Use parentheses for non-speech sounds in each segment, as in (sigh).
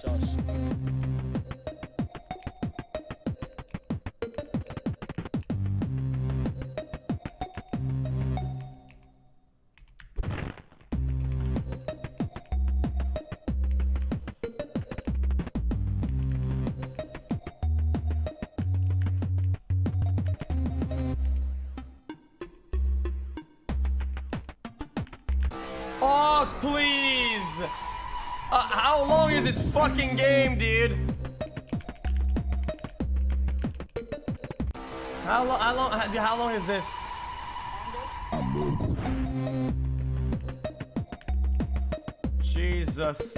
sauce. Oh, please! Uh, how long is this fucking game, dude? How long? How long? How, long is this? Jesus.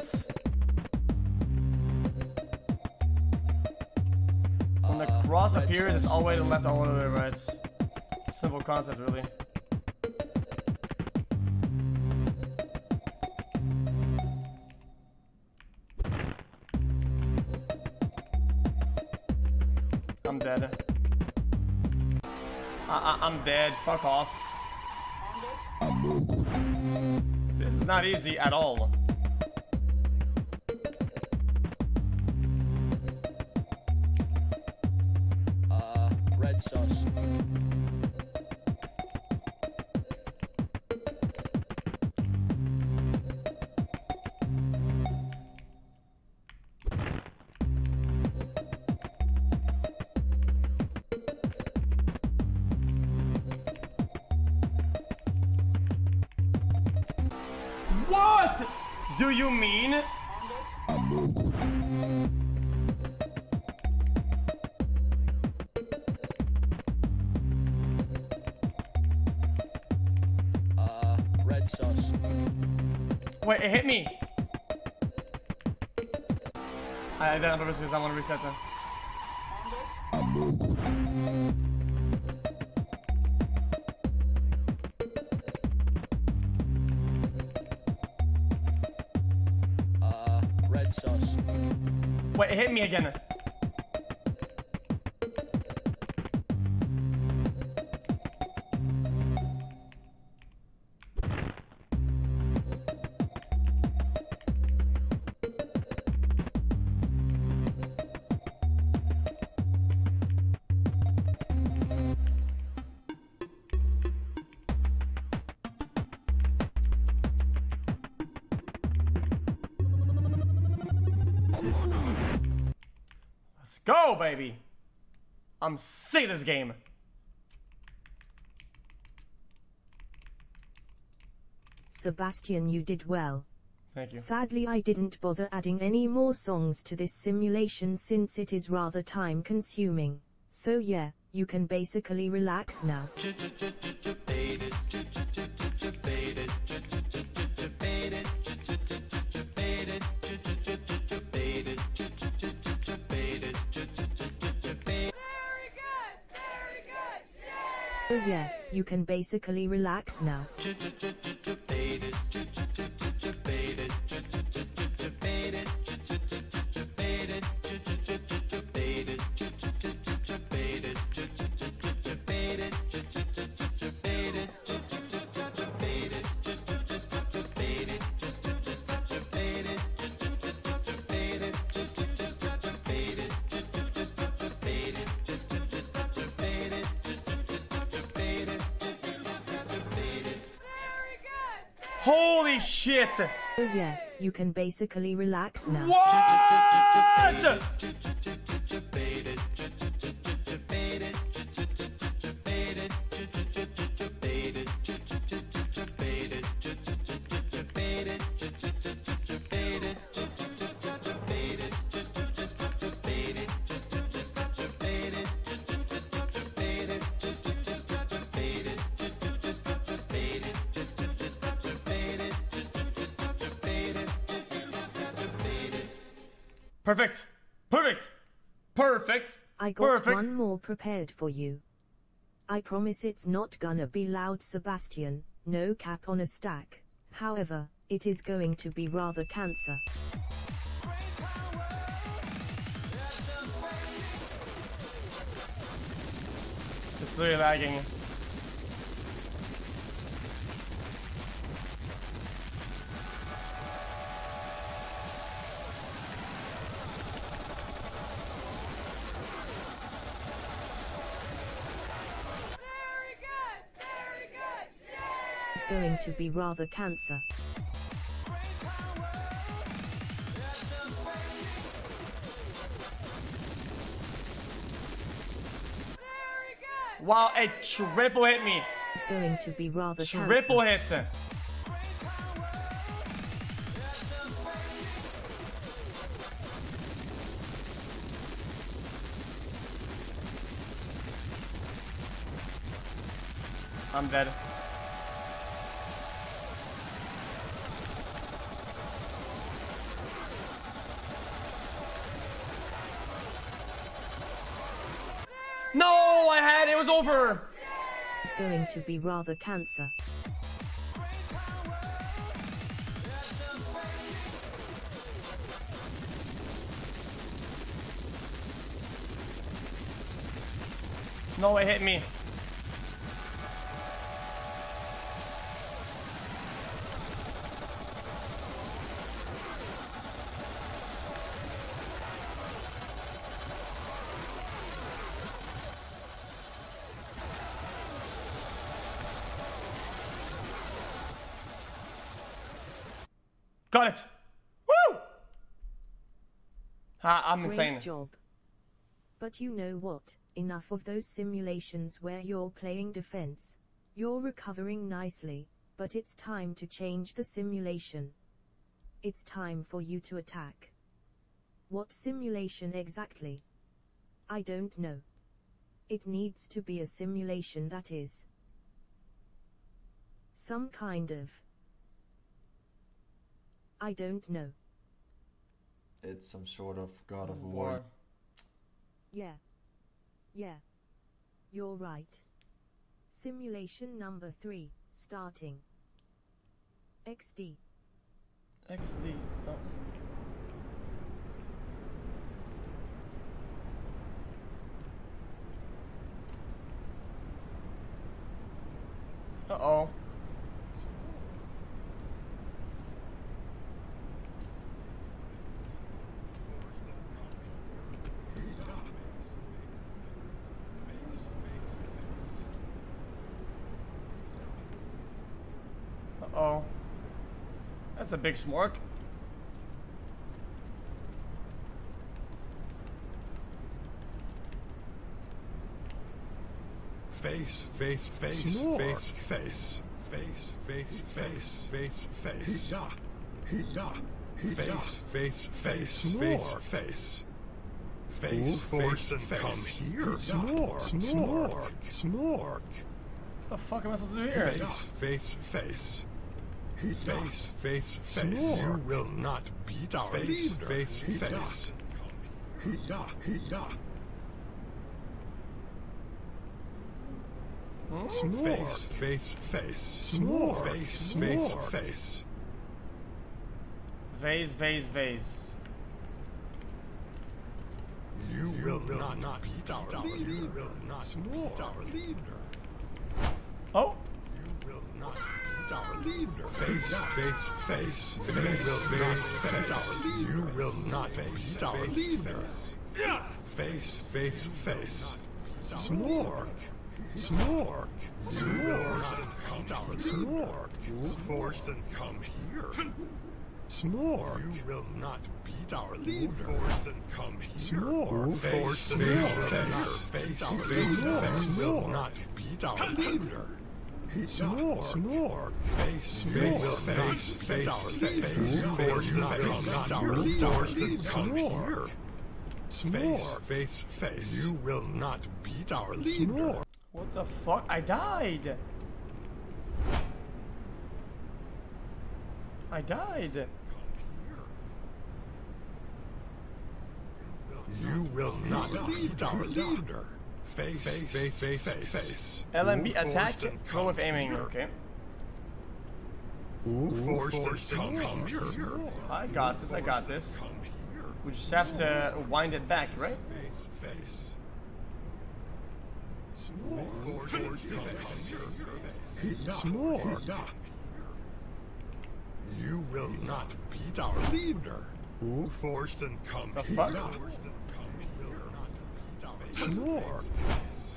When the cross red appears, it's all the way to the left, all the way to the right. Simple concept, really. I'm dead. I, I, I'm dead. Fuck off. This is not easy at all. I, I did it on purpose because I want to reset them. Uh, red sauce. Wait, it hit me again. I'm sick of this game. Sebastian, you did well. Thank you. Sadly, I didn't bother adding any more songs to this simulation since it is rather time consuming. So, yeah, you can basically relax now. Oh yeah, you can basically relax now. Shit! So, yeah, you can basically relax now. What? Perfect. Perfect. Perfect. I got Perfect. one more prepared for you. I promise it's not gonna be loud, Sebastian, no cap on a stack. However, it is going to be rather cancer. It's really lagging. Going to be rather cancer. Wow, a triple hit me. It's going to be rather Triple cancer. hit. I'm dead. Over. It's going to be rather cancer. No, it hit me. Got it. Woo! I'm Great insane. job. But you know what? Enough of those simulations where you're playing defense. You're recovering nicely, but it's time to change the simulation. It's time for you to attack. What simulation exactly? I don't know. It needs to be a simulation that is some kind of. I don't know. It's some sort of God of War. War. Yeah. Yeah. You're right. Simulation number 3, starting. XD. XD. Oh. Uh oh. Uh oh. That's a big smork. Face, face, face, Snore. face, face, face, face, face, face, face. He-da. He-da. He-da. Face, face, face, face, face. Face, face, face. come here. Snore, Snork. Snork. What the fuck am I supposed to do here? Face, face, face. He-da. Face, face, face. You will not beat our Face, leader. face, He-da. face. He-da. He-da. Snork. Face, face, face. Snork. Face, face, Snork. face. Vase, vase, vase. You will not beat our leader. You will not beat our leader. Oh! You will not beat our leader. Face, face, face. You Face, will face, not beat our face. leader. You will not beat our face, leader. Face, face, face. Snork. Snork. You will not beat our Snork. You force and come here. Snork. You will not beat our leader. Force and come here. Snork. Face, Force and face, come face, here. face, Our face, leader face. will not beat our leader. Snork. Snork. Face, You face, will face, not face, beat our face, leader. face, Force and face, come face. our leader. Force and come Snork. here. Face, Snork. face, face. You will not beat our leader. What the fuck? I died! I died! You will not beat our leader. Face, face, face, face. LMB Force attack, and go with come aiming, here. okay. Force and come here. I got this, I got this. We just have to wind it back, right? Face, face. Force and come here. Snork. You will not beat our leader. Force and come The here. fuck? Force and come here. Snork.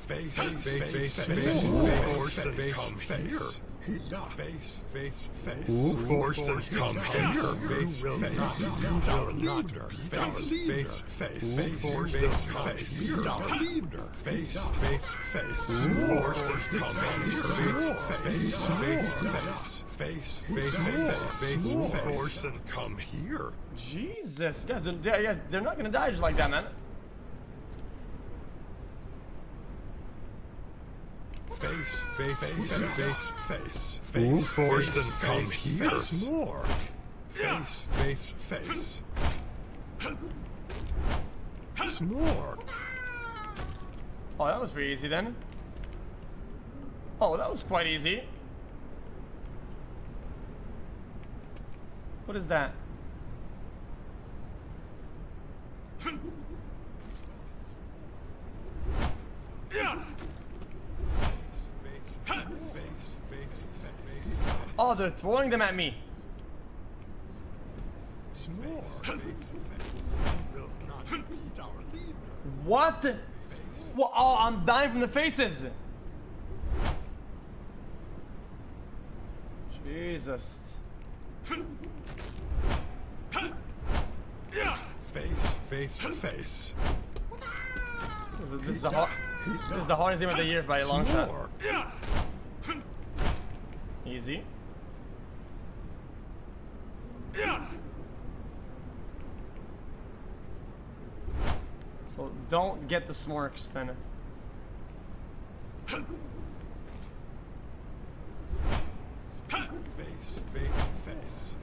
Face, face, face, face, Force and come here. Face, face, face. Who forced and come here? Face, face. our leader? Face, face, face. Face, and come here? Our leader. Face, face, face. Who forced and come here? Face, face, face. Face, face, face. Forced and come here? Jesus, guys, they're not gonna die just like that, man. Face, face, face, face. Who Face, forced face, and come face, here? face. More. Face, face, face. Smork. Oh, that was pretty easy then. Oh, that was quite easy. What is that? Face. Oh, they're throwing them at me. What? Well, oh, I'm dying from the faces. Jesus. Face, face, face. This is, this is the hard, this is the hardest game of the year by a long shot. Easy. So don't get the smorks then. Face, face, face. Face,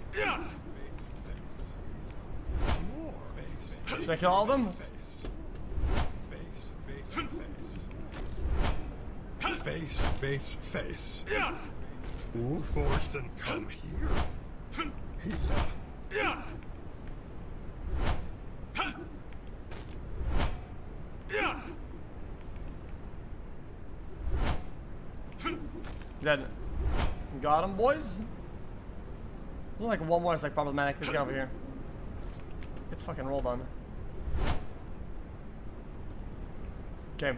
face. Should I kill all of them? Face. Face, face, face. Face, face, face. Who forced and come here? Dead. Got him, boys. There's like one more that's like problematic. This guy over here. It's fucking rolled on. Okay.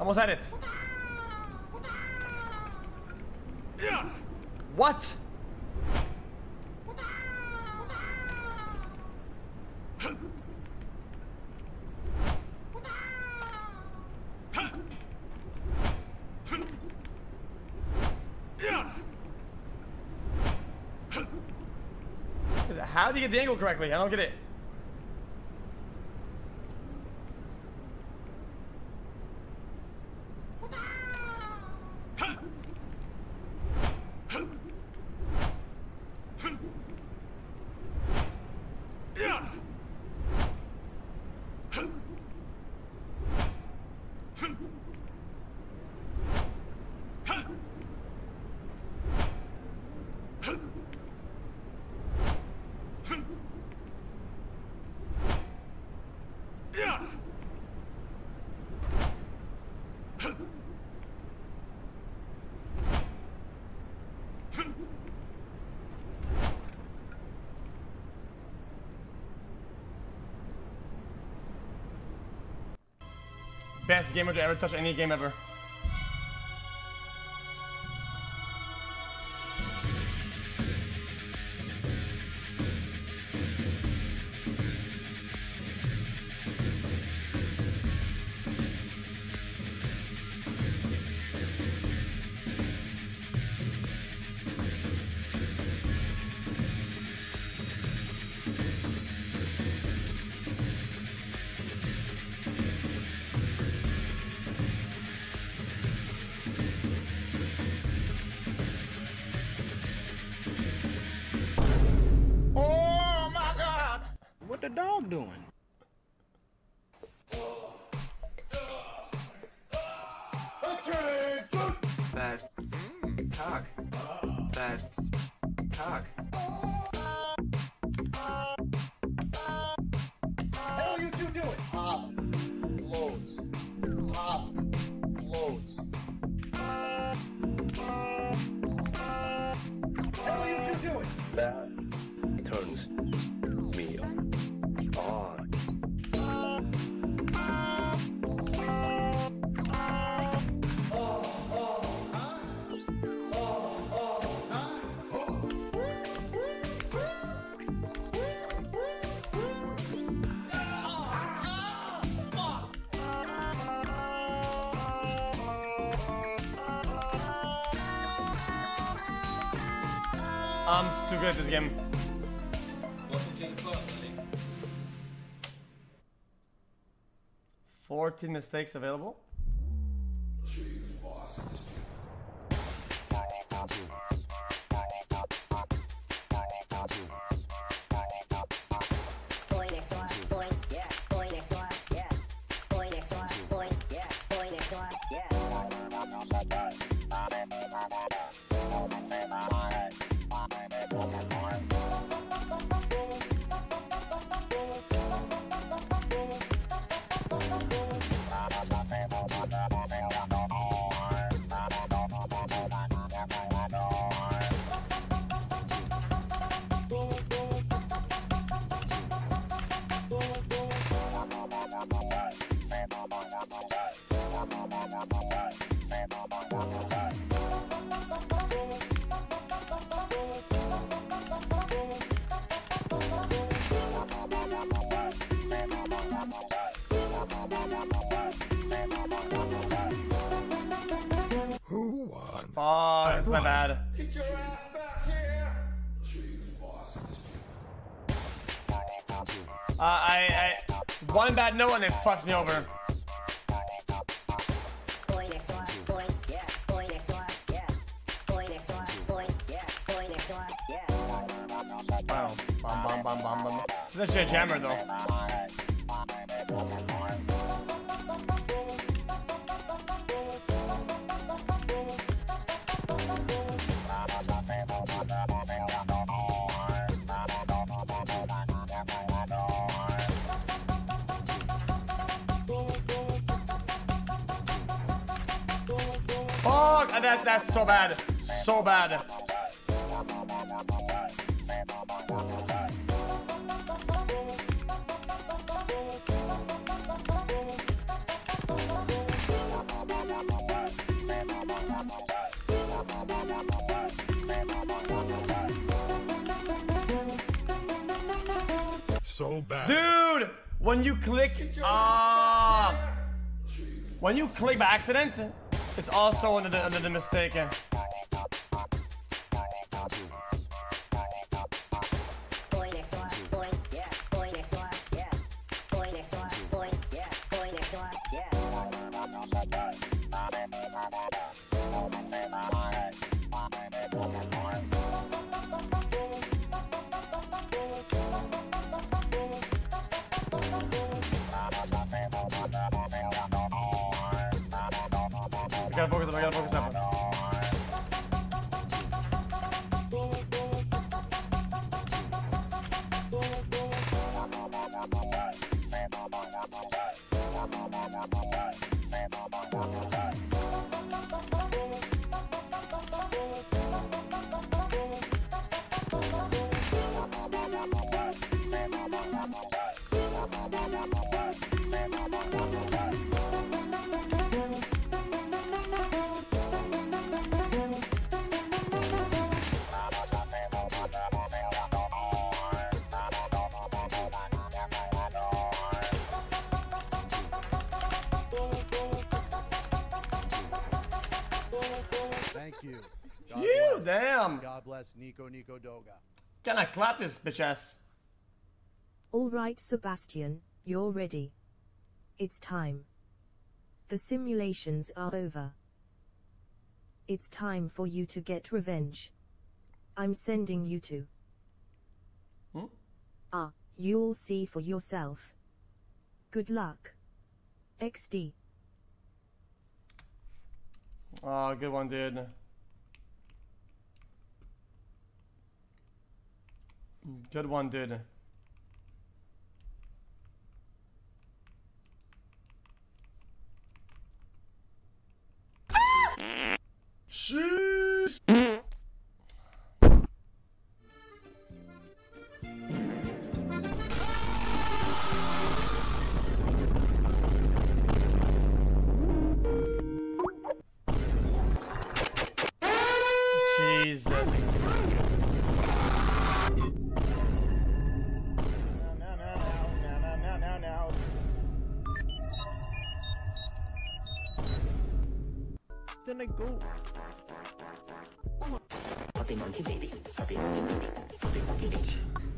Almost had it. What? How do you get the angle correctly? I don't get it. Best gamer to ever touch any game ever. Cock. Bad. Cock. Too good this game. Fourteen mistakes available. Who won? Oh, that's my won. bad. Get your ass back here! Uh, I, I, one bad note and it fucks me over. Boy next door, boy, yeah. Boy next door, yeah. Boy next door, boy, yeah. Boy next door, yeah. Wow. Bum, bum, bum, bum, bum. This is a jammer though. That, that's so bad. So bad. So bad. Dude! When you click, ah, when you click by accident, it's also under the under the mistake. Can I clap this bitch ass? Alright, Sebastian, you're ready. It's time. The simulations are over. It's time for you to get revenge. I'm sending you to. Hmm? Ah, you'll see for yourself. Good luck. XD. Oh, good one, dude. Good one, dude. Sheesh. I go.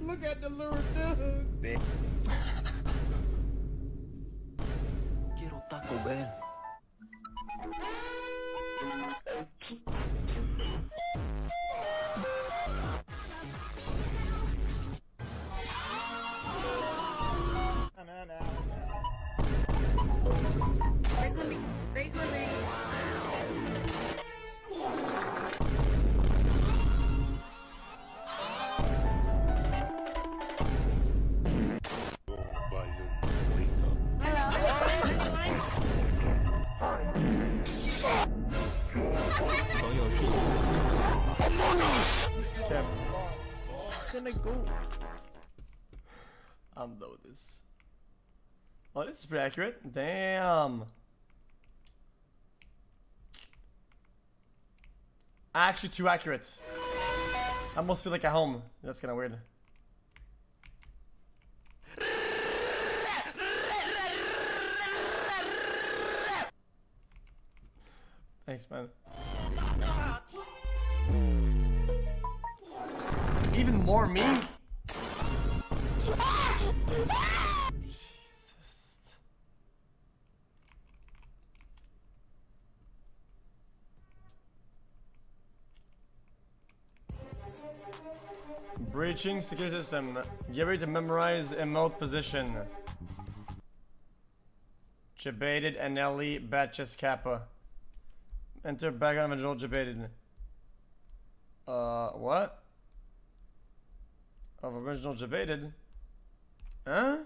Look at the little (laughs) dude. This. Oh, this is pretty accurate. Damn. Actually, too accurate. I almost feel like at home. That's kind of weird. Thanks, man. Even more me? Breaching security system. Get ready to memorize emote position. Jebaited and Ellie Batches Kappa. Enter background of original Jebaited. Uh, what? Of original Jebaited? Huh?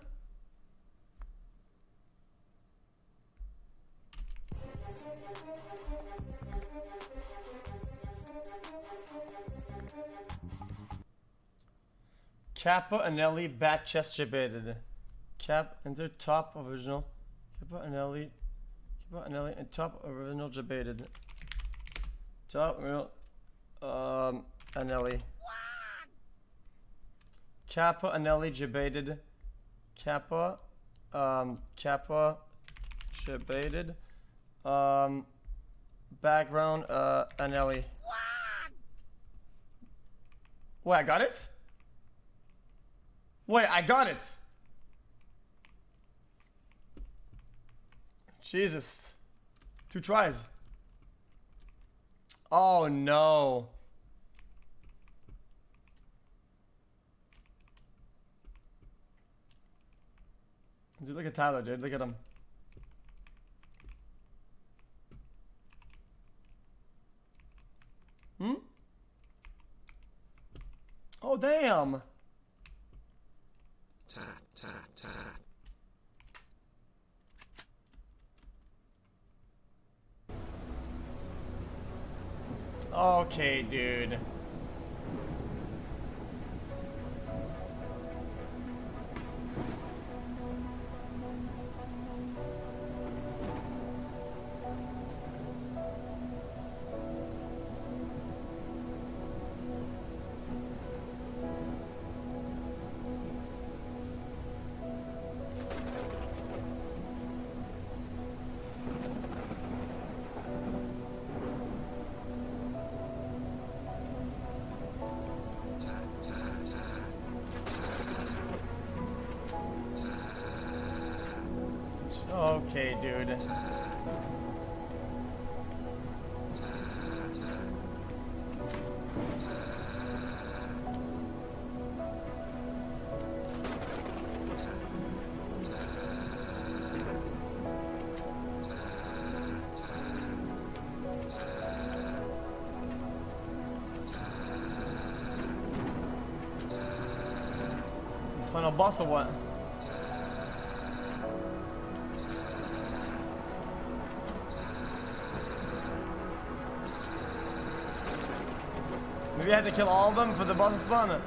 Kappa ANELE bat chest Jebaited. Cap enter top original. Kappa ANELE. Kappa ANELE and top original Jebaited. Top real. Um ANELE. Kappa ANELE Jebaited. Kappa. Um Kappa Jebaited. Um background uh ANELE. Wait, I got it? Wait, I got it. Jesus. Two tries. Oh no. Dude, look at Tyler, dude. Look at him. Hmm? Oh, damn. Okay, dude. okay, dude. final boss or what? Maybe I had to kill all of them for the boss to.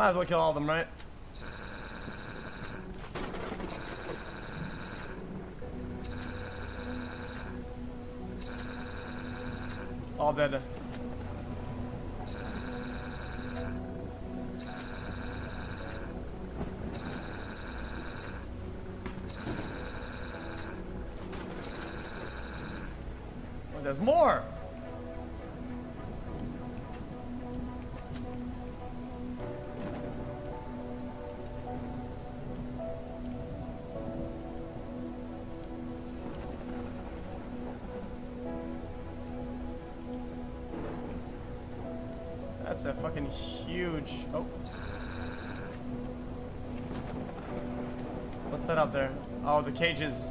Might as well kill all of them, right? All dead. There's more! Huge. Oh. What's that out there? Oh, the cages.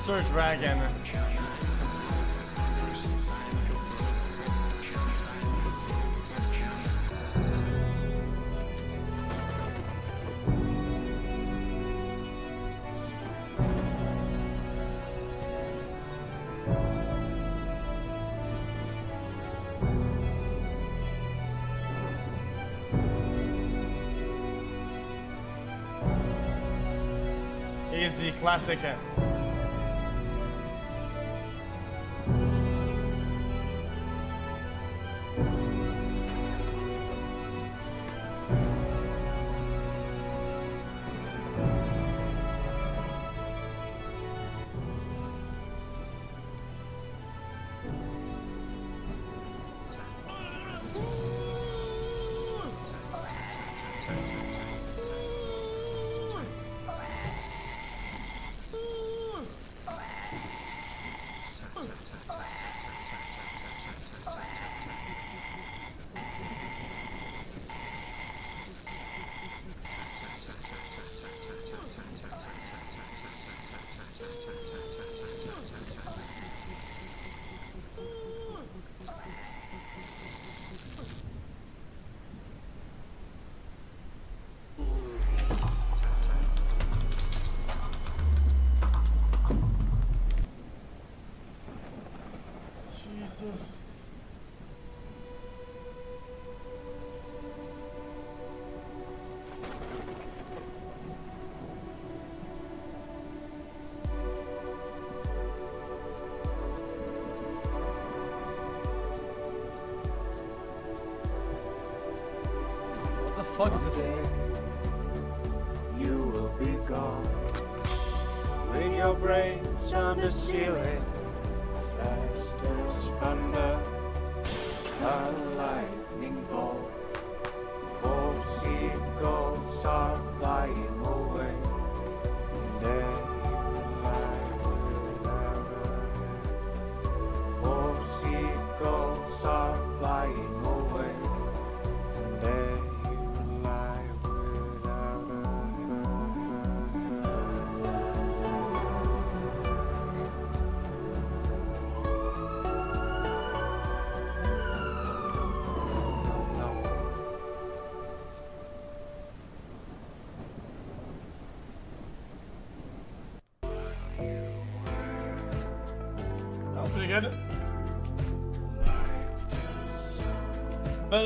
Juicer Dragon. He's the classic. Fuck is this?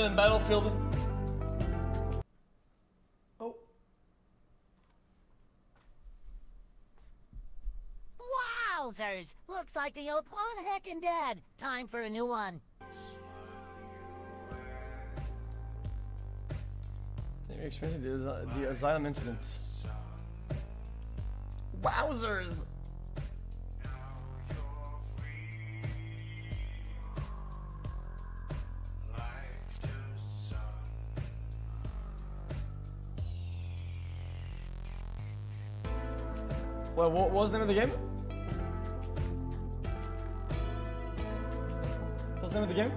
Better than Battlefield. Oh. Wowzers! Looks like the old clone heckin' dead. Time for a new one. You're experiencing the, the asylum incident. Wowzers! Well, what was the name of the game? What's the name of the game?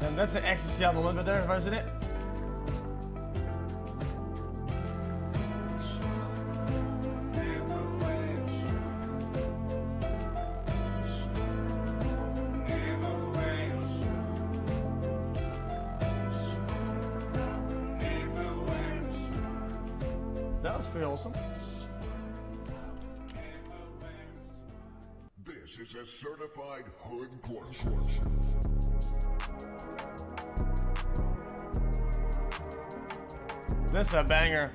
And that's an ecstasy album right there, isn't it? Hood. This is a banger.